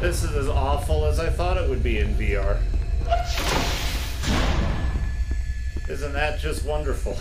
This is as awful as I thought it would be in VR. Isn't that just wonderful?